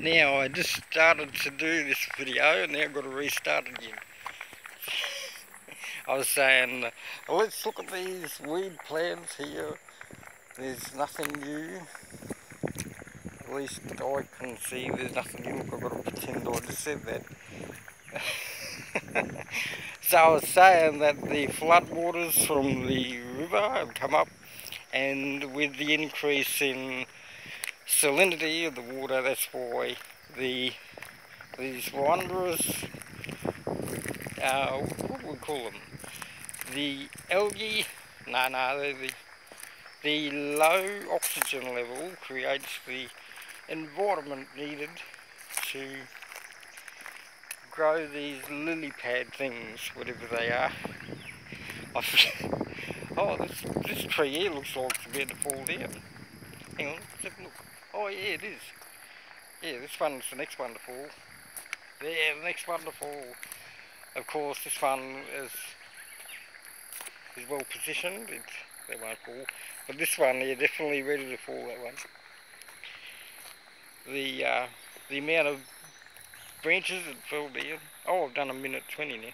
Now I just started to do this video and now I've got to restart again. I was saying, let's look at these weed plants here. There's nothing new. At least I can see there's nothing new. I've got to pretend I just said that. so I was saying that the floodwaters from the river have come up and with the increase in salinity of the water, that's why the these wanderers, uh, what do we call them? The algae, no, no, the, the low oxygen level creates the environment needed to grow these lily pad things, whatever they are. oh, this, this tree here looks like it's about to fall down. Hang on, let's have a look. Oh yeah, it is. Yeah, this one's the next one to fall. Yeah, the next one to fall. Of course, this one is is well positioned. It, they won't fall. But this one, yeah, definitely ready to fall. That one. The uh, the amount of branches that fell down. Oh, I've done a minute twenty now.